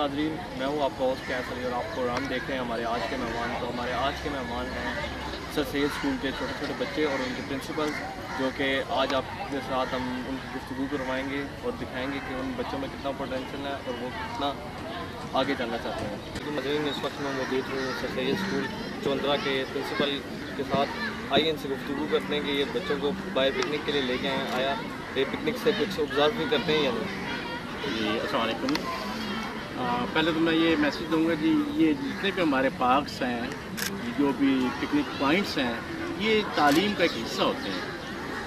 ناظرین میں ہوں آپ کا ہوسٹ کیس علی اور آپ پروگرام دیکھ رہے ہیں ہمارے آج کے مہمان۔ تو ہمارے آج کے مہمان ہیں سر سید اسکول کے چھوٹے چھوٹے بچے اور ان کے پرنسپل جو کہ آج آپ کے ساتھ ہم ان کی گفتگو کروائیں گے اور دکھائیں گے کہ ان بچوں میں کتنا پوٹینشیل ہے اور وہ کتنا آگے جانا چاہتے ہیں۔ ناظرین اس وقت میں موجود ہوں سر سید اسکول چوندرا کے پرنسپل کے ساتھ۔ آئیے ان سے گفتگو کرتے ہیں کہ یہ بچوں کو بائی پکنک کے لیے لے کے آئے آیا یہ پکنک سے کچھ آبزرو بھی کرتے ہیں یا نہیں؟ جی السلام علیکم۔ پہلے تو میں یہ میسیج دوں گا جی یہ جتنے بھی ہمارے پارکس ہیں، جو بھی پکنک پوائنٹس ہیں، یہ تعلیم کا ایک حصہ ہوتے ہیں۔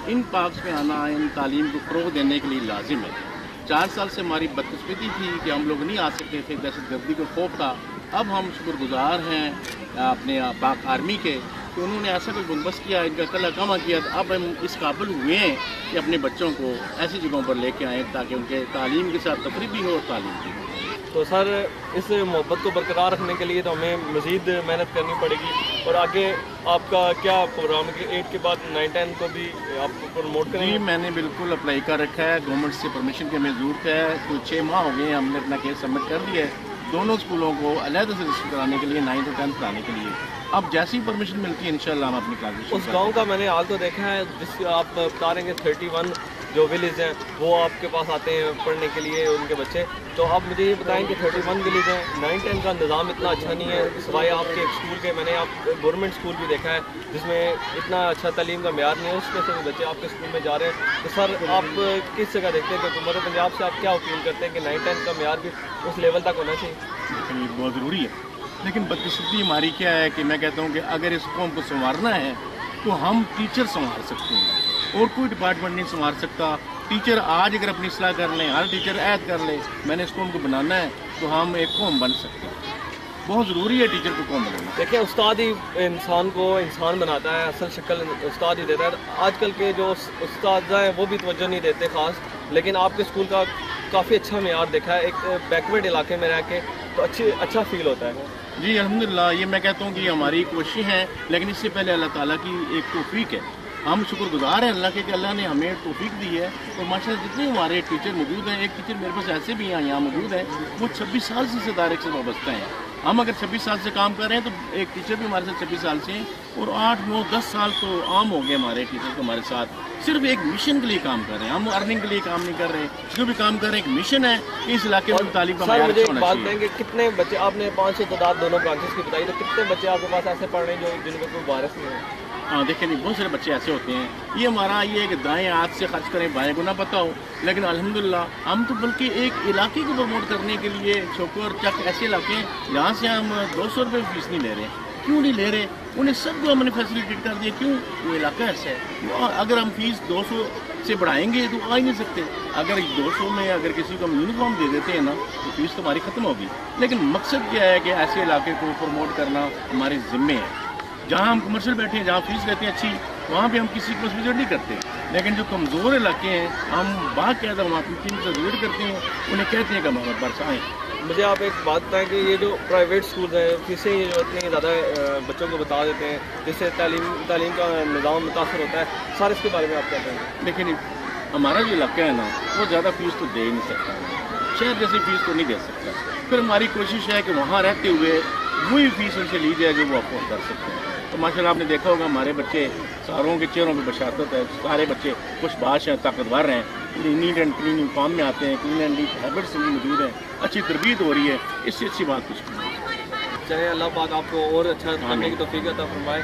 ان پارکس میں آنا، ان تعلیم کو فروغ دینے کے لیے لازم ہے۔ چار سال سے ہماری بدقسمتی تھی کہ ہم لوگ نہیں آ سکتے تھے، دہشت گردی کا خوف تھا۔ اب ہم شکر گزار ہیں اپنے پاک آرمی کے کہ انہوں نے ایسا کوئی بندوبست کیا، ان کا کل کما کیا۔ تو اب ہم اس قابل ہوئے ہیں کہ اپنے بچوں کو ایسی جگہوں پر لے کے آئیں تاکہ ان کے تعلیم کے ساتھ تفریح بھی ہو اور تعلیم بھی ہو۔ تو سر اس محبت کو برقرار رکھنے کے لیے تو ہمیں مزید محنت کرنی پڑے گی۔ اور آگے آپ کا کیا پروگرام ہے ایٹ کے بعد نائن ٹین کو بھی آپ کو پروموٹ کریں جی میں نے بالکل اپلائی کر رکھا ہے۔ گورنمنٹ سے پرمیشن کی ہمیں ضرورت ہے۔ تو چھ ماہ ہو گئے ہیں ہم نے اپنا کیس سبمٹ کر دیا ہے۔ دونوں اسکولوں کو علیحدہ سے رجسٹر کرانے کے لیے نائنتھ اور ٹینتھ کرانے کے لیے۔ اب جیسی پرمیشن ملتی ہے انشاءاللہ ہم اپنی کلاس اس گاؤں کا میں نے حال تو دیکھا ہے جس آپ بتا رہے ہیں کہ تھرٹی ون جو ولیج ہیں، وہ آپ کے پاس آتے ہیں پڑھنے کے لیے ان کے بچے۔ تو آپ مجھے یہ بتائیں کہ تھرٹی ون ولیج ہیں نائن ٹین کا نظام اتنا اچھا نہیں ہے، سوائے آپ کے اسکول کے، میں نے آپ گورنمنٹ اسکول بھی دیکھا ہے، جس میں اتنا اچھا تعلیم کا معیار نہیں ہے، اس میں سے بچے آپ کے اسکول میں جا رہے ہیں۔ تو سر، آپ کس جگہ دیکھتے ہیں کہ حکومت پنجاب سے آپ کیا اپیل کرتے ہیں کہ نائن ٹین کا معیار بھی اس لیول تک ہونا چاہیے؟ لیکن یہ بہت ضروری ہے۔ لیکن بدقسمتی ہماری کیا ہے کہ میں کہتا ہوں کہ اگر اس قوم کو سنوارنا ہے تو ہم ٹیچر سنوار سکتے ہیں۔ اور کوئی ڈپارٹمنٹ نہیں سنوار سکتا۔ ٹیچر آج اگر اپنی اصلاح کر لیں، ہر ٹیچر عید کر لے، میں نے اس قوم کو بنانا ہے تو ہم ایک قوم بن سکتے ہیں۔ بہت ضروری ہے ٹیچر کو قوم بنانا۔ دیکھیں، استاد ہی انسان کو انسان بناتا ہے، اصل شکل استاد ہی دیتا ہے۔ آج کل کے جو استاد ہیں، وہ بھی توجہ نہیں دیتے خاص۔ لیکن آپ کے اسکول کا کافی اچھا معیار دیکھا ہے۔ ایک بیکورڈ علاقے میں رہ کے تو اچھے اچھا فیل ہوتا ہے۔ جی الحمدللہ، یہ میں کہتا ہوں کہ یہ ہماری کوشش ہے لیکن اس سے پہلے اللہ تعالیٰ کی ایک توفیق ہے۔ ہم شکر گزار ہیں اللہ کے کہ اللہ نے ہمیں توفیق دی ہے۔ اور ماشاء اللہ، جتنے ہمارے ٹیچر موجود ہیں، ایک ٹیچر میرے پاس ایسے بھی ہیں، یہاں موجود ہیں، وہ چھبیس سال سے اس ادارے سے وابستہ ہیں۔ ہم اگر چھبیس سال سے کام کر رہے ہیں تو ایک ٹیچر بھی ہمارے ساتھ چھبیس سال سے ہیں۔ اور آٹھ نو دس سال تو عام ہو گئے ہمارے ٹیچر ہمارے ساتھ۔ صرف ایک مشن کے لیے کام کر رہے ہیں۔ ہم ارننگ کے لیے کام نہیں کر رہے۔ جو بھی کام کر رہے ہیں ایک مشن ہے کہ اس علاقے میں تعلیم کا مجھے ایک بات دیں کہ کتنے بچے آپ نے پانچ سو تعداد دونوں برانچز کی بتائی تو کتنے بچے آپ کے پاس ایسے پڑھ رہے ہیں جو جن میں کوئی وائرس نہیں ہے؟ ہاں دیکھیں نہیں بہت سارے بچے ایسے ہوتے ہیں۔ یہ ہمارا یہ ہے کہ دائیں ہاتھ سے خرچ کریں بائیں کو نہ پتہ ہو۔ لیکن الحمدللہ ہم تو بلکہ ایک علاقے کو پروموٹ کرنے کے لیے چھوکر چک ایسے علاقے ہیں جہاں سے ہم دو سو روپئے فیس نہیں لے رہے۔ کیوں نہیں لے رہے؟ انہیں سب کو ہم نے فیسلیٹیٹ کر دیا کیوں؟ وہ علاقہ ایسا ہے۔ اگر ہم فیس دو سو سے بڑھائیں گے تو آ ہی نہیں سکتے۔ اگر دو سو میں اگر کسی کو ہم یونیفارم دے دیتے ہیں نا، تو فیس تو ہماری ختم ہوگی۔ لیکن مقصد کیا ہے کہ ایسے علاقے کو پروموٹ کرنا ہمارے ذمے ہے۔ جہاں ہم کمرشل بیٹھے ہیں، جہاں فیس لیتے ہیں اچھی، وہاں پہ ہم کسی کو نہیں کرتے۔ لیکن جو کمزور علاقے ہیں ہم باقاعدہ وہاں اپنی ٹیم سے وزٹ کرتے ہیں انہیں کہتے ہیں کہ ہمارے برس آئیں۔ مجھے آپ ایک بات بتائیں کہ یہ جو پرائیویٹ اسکول ہیں فیسیں یہ جو اتنی زیادہ بچوں کو بتا دیتے ہیں جس سے تعلیم تعلیم کا نظام متاثر ہوتا ہے سر اس کے بارے میں آپ کہیں؟ گے لیکن ہمارا جو علاقہ ہے نا وہ زیادہ فیس تو دے ہی نہیں سکتا۔ شہر جیسی فیس تو نہیں دے سکتا۔ پھر ہماری کوشش ہے کہ وہاں رہتے ہوئے وہی فیس ان سے لی جائے جو وہ افورڈ کر سکتے ہیں۔ تو ماشاء اللہ آپ نے دیکھا ہوگا ہمارے بچے ساروں کے چہروں پہ بشارت ہے سارے بچے خوش باش ہیں طاقتور ہیں نیٹ اینڈ کلین یونیفارم میں آتے ہیں کلین اینڈ نیٹ ہیبٹس بھی موجود ہیں اچھی تربیت ہو رہی ہے اس سے اچھی بات کچھ چلے اللہ پاک آپ کو اور اچھا کرنے کی توفیق عطا فرمائے۔